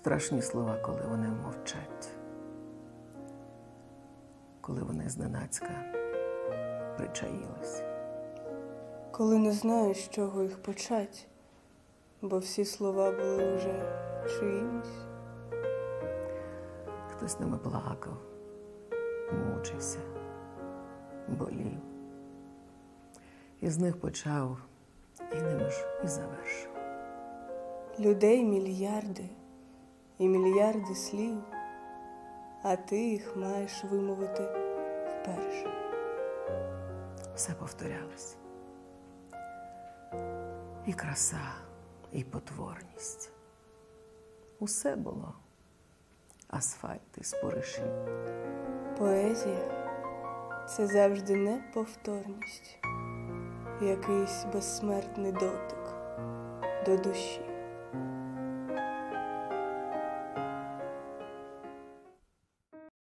Страшні слова, коли вони мовчать, коли вони зненацька причаїлись. коли не знаєш, з чого їх почать, бо всі слова були вже чиїмсь. Хтось ними плакав, мучився, болів. І з них почав, і ними ж і завершив. Людей мільярди і мільярди слів, а ти їх маєш вимовити вперше. Все повторялось. І краса, і потворність. Усе було. Асфальт і спориші. Поезія це завжди неповторність, якийсь безсмертний дотик до душі.